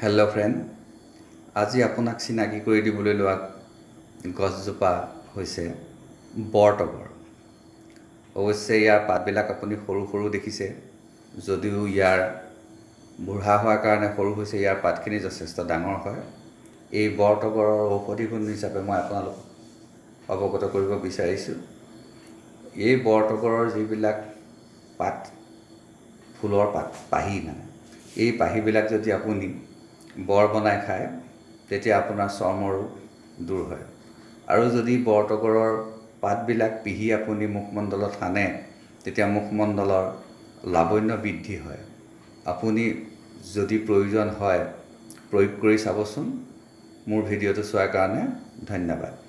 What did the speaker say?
Hello friend আজি আপোনাক চিনাকি কৰি দিবলৈ লোৱা গছজোপা হৈছে বৰতগৰ অৱশ্যে ইয়াৰ পাতবিলাক আপুনি সৰু সৰু দেখিছে। যদিও ইয়াৰ বুঢ়া হোৱাৰ কাৰণে সৰু হৈছে ইয়াৰ পাতখিনি যথেষ্ট ডাঙৰ হয়। এই বৰতগৰৰ ঔষধি গুণ হিচাপে মই আপোনালোকক অৱগত কৰিব বিচাৰিছোঁ। এই বৰতগৰৰ যিবিলাক পাত ফুলৰ পাত পাহি মানে এই পাহিবিলাক যদি আপুনি বৰ বনাই খায় তেতিয়া আপোনাৰ চৰ্মৰ ৰোগ দূৰ হয়। আৰু যদি বৰতগৰৰ পাতবিলাক পিহি আপুনি মুখমণ্ডলত সানে তেতিয়া মুখমণ্ডলৰ লাৱণ্য বৃদ্ধি হয়। আপুনি যদি প্ৰয়োজন হয় প্ৰয়োগ কৰি চাবচোন। মোৰ ভিডিঅ'টো চোৱাৰ কাৰণে ধন্যবাদ।